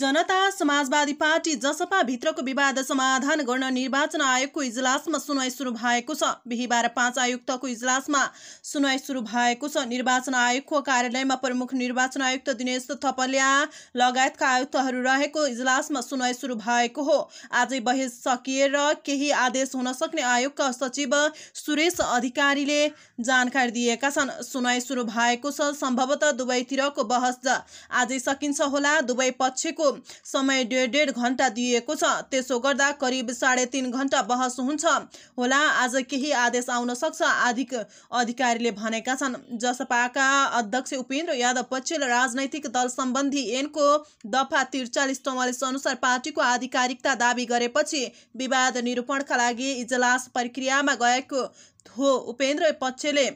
जनता समाजवादी party Jaspa भित्रको विवाद समाधान गर्न निर्वाचन आयोगको इजलासमा सुनवाई सुरु भएको छ। बिहिबार पाँच आयुक्तको इजलासमा सुनवाई सुरु भएको छ। निर्वाचन आयोगको कार्यालयमा प्रमुख निर्वाचन आयुक्त दिनेश थपलिया लगायतका आयुक्तहरू रहेको इजलासमा सुनवाई सुरु भएको हो। आजै बहस सकिएर केही आदेश हुन सक्ने आयोगका सचिव सुरेश अधिकारीले जानकारी दिएका छन्। सुनवाई सुरु भएको छ। सम्भवतः दुवैतिरको बहस आजै सकिन्छ होला। दुवै पक्षको समय डेढ डेढ घन्टा दिएको छ। त्यसो गर्दा करिब साढे तिन घन्टा बहस हुन्छ। होला आज केही आदेश आउन सक्छ आधिक अधिकारीले भनेका छन्। जसपाका अध्यक्ष उपेन्द्र यादव पछिल्लो राजनैतिक दल सम्बन्धी ऐनको दफा त्रिचालिस चौवालिस अनुसार पार्टीको आधिकारिकता दावी गरेपछि विवाद निरूपणका लागि इजलास प्रक्रियामा गएको हो। उपेन्द्र पक्षले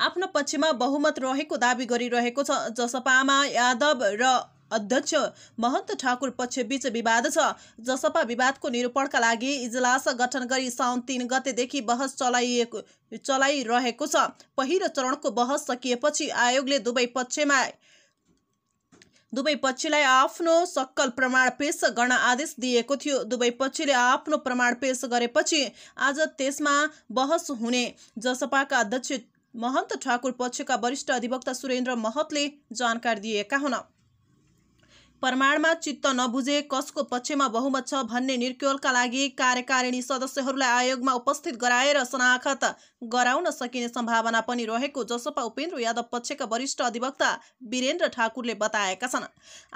आफ्नो पक्षमा बहुमत रहेको दावी गरिरहेको छ। जसपामा यादव र अध्यक्ष महन्त ठाकुर पक्षबीच विवाद छ। जसपा विवादको निरूपणका लागि इजलास गठन गरी साउन तिन गतेदेखि बहस चलाइएको चलाइरहेको छ। पहिलो चरणको बहस सकिएपछि आयोगले दुवै पक्षमा दुवै पक्षलाई आफ्नो सक्कल प्रमाण पेश गर्न आदेश दिएको थियो। दुवै पक्षले आफ्नो प्रमाण पेश गरेपछि आज त्यसमा बहस हुने। जसपाका अध्यक्ष महन्त ठाकुर पक्षका वरिष्ठ अधिवक्ता सुरेन्द्र महतले जानकारी दिएका हुन्। प्रमाणमा चित्त नबुझे कसको पक्षमा बहुमत छ भन्ने निर्क्योलका लागि कार्यकारिणी सदस्यहरूलाई आयोगमा उपस्थित गराएर शनाखत गराउन सकिने सम्भावना पनि रहेको जसपा उपेन्द्र यादव पक्षका वरिष्ठ अधिवक्ता वीरेन्द्र ठाकुरले बताएका छन्।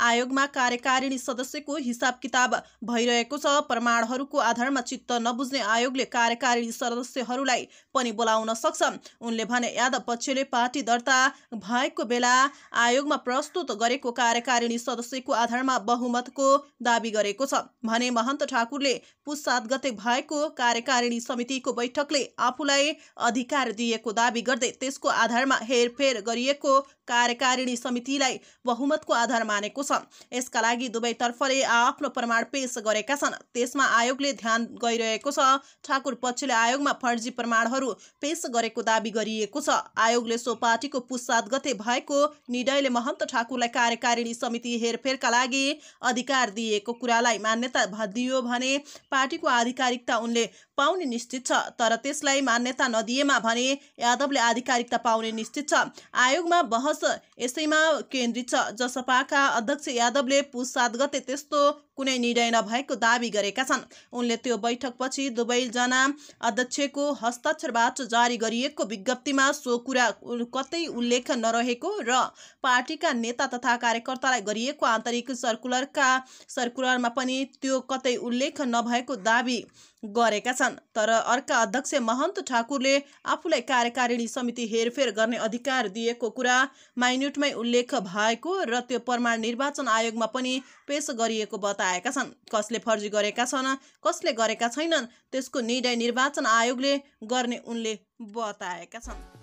आयोगमा कार्यकारिणी सदस्यको हिसाब किताब भइरहेको छ। प्रमाणहरूको आधारमा चित्त नबुझ्ने आयोगले कार्यकारिणी सदस्यहरूलाई पनि बोलाउन सक्छ। उनले भने यादव पक्षले पार्टी दर्ता भएको बेला आयोगमा प्रस्तुत गरेको कार्यकारिणी सदस्यको आधारमा बहुमतको दावी गरेको छ। भने महन्त ठाकुरले पुस सात गते भएको कार्यकारिणी समितिको बैठकले आफूलाई अधिकार दिएको दावी गर्दै त्यसको आधारमा हेरफेर गरिएको कार्यकारिणी समितिलाई बहुमतको आधार मानेको छ। यसका लागि दुवैतर्फले आफ्नो प्रमाण पेश गरेका छन्। त्यसमा आयोगले ध्यान गइरहेको छ ठाकुर पक्षले आयोगमा फर्जी प्रमाणहरू पेश गरेको दावी गरिएको छ। आयोगले सो पार्टीको पुस सात गते भएको निर्णयले महन्त ठाकुरलाई कार्यकारिणी समिति लागि अधिकार दिएको कुरालाई मान्यता दियो भने पार्टीको आधिकारिकता उनले पाउने निश्चित छ। तर त्यसलाई मान्यता नदिएमा भने यादवले आधिकारिकता पाउने निश्चित छ। आयोगमा बहस यसैमा केन्द्रित छ। जसपाका अध्यक्ष यादवले पुस सात गते त्यस्तो कुनै निर्णय नभएको दावी गरेका छन्। उनले त्यो बैठकपछि दुवैजना अध्यक्षको हस्ताक्षरबाट जारी गरिएको विज्ञप्तिमा सो कुरा कतै उल्लेख नरहेको र पार्टीका नेता तथा कार्यकर्तालाई गरिएको आन्तरिक सर्कुलरका सर्कुलरमा पनि त्यो कतै उल्लेख नभएको दावी गरेका छन्। तर अर्का अध्यक्ष महन्त ठाकुरले आफूलाई कार्यकारिणी समिति हेरफेर गर्ने अधिकार दिएको कुरा माइन्युटमै उल्लेख भएको र त्यो प्रमाण निर्वाचन आयोगमा पनि पेश गरिएको बताएका छन्। कसले फर्जी गरेका छन् कसले गरेका छैनन् त्यसको निर्णय निर्वाचन आयोगले गर्ने उनले बताएका छन्।